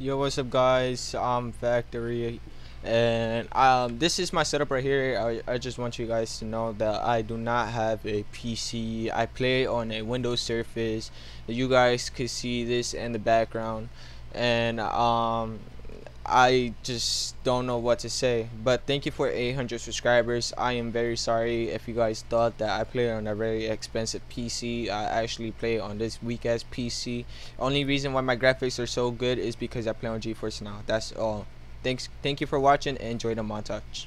Yo, what's up, guys? I'm Factory, and um, this is my setup right here. I, I just want you guys to know that I do not have a PC. I play on a Windows Surface. You guys could see this in the background, and um, I just don't know what to say. But thank you for 800 subscribers. I am very sorry if you guys thought that I play on a very expensive PC. I actually play on this weak ass PC. Only reason why my graphics are so good is because I play on GeForce now. That's all. Thanks. Thank you for watching enjoy the montage.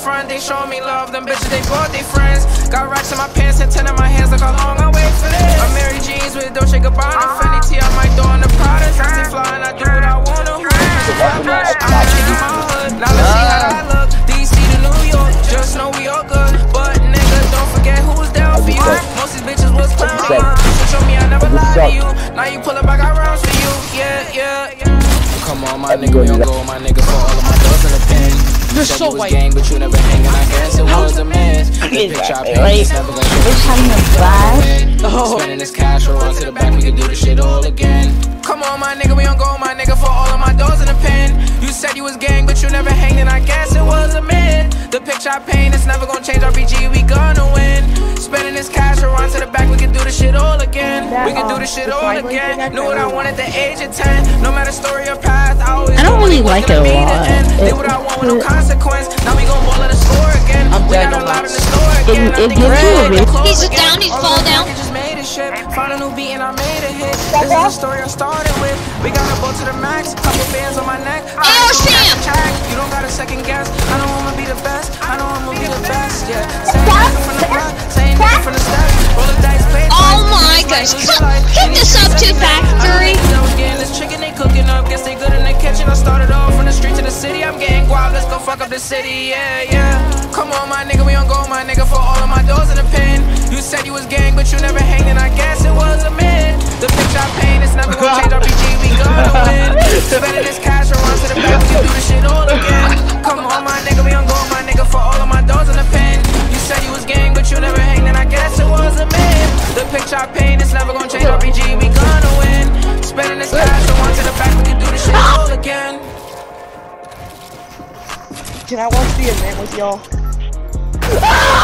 Front, they show me love, them bitches, they bought they friends. Got racks in my pants and ten in my hands, look how long I wait for this. Amiri Jeans with Dolce Gabbana, Fendi T, I might throw on the Prada. I stay fly and I do what I wanna. I'm in my hood, now let's see how I look. DC to New York, just know we all good. But nigga, don't forget who was down for you. Most of these bitches was clowning. So show me I never lied to you. Now you pull up, I got rounds for you. Yeah, yeah, yeah. Come on, my nigga, we don't go, my nigga, for all of my doors in the pen. You You're said so you white. gang, but you never hanging. I guess it was a miss. The picture I paint is never gonna Bitch, having a blast. win. Spending this cash, we'll to the back, we can do this shit all again. Come on, my nigga, we on go, my nigga, for all of my doors in the pen. You said you was gang, but you never hanging. I guess it was a myth. The picture I paint is never gonna change. RPG, we gonna win. Spending this cash, we'll run to the back, we can do this shit all again. We can do this shit all again. Knew what I wanted at the age of 10. No matter story or path, I always I don't really like it a lot. End. Did It- what I want with no consequence. Now we gon' ball at the store again. I'm we got no on in the store again. it I think gives it's you real- He's again. down, he's fall down. packages made a shit. Found a new beat and I made a hit. This is the story I started with. We got a boat to the max, couple bands on my neck. I Oh, don't Sam! have to check. You don't gotta second guess. I know I'ma be the best. I know I'ma be the best. Yeah. Same nigga from the block, same nigga from the step. Roll the dice, play it Oh my gosh. life is Click- life. click this up to Factory. Go fuck up the city. Yeah, yeah. Come on, my nigga, we on go, my nigga, for all of my doors in the pen. You said you was gang, but you never hanging. I guess it was a myth. The picture I paint is never gonna change. RPG, we gonna win. Spending this cash, run to the back. We do this shit all again. Come on, my nigga, we on go, my nigga, for all of my doors in the pen. You said you was gang, but you never hanging. I guess it was a myth. The picture I paint is never gonna change. RPG, Can I watch the event with y'all? Ah!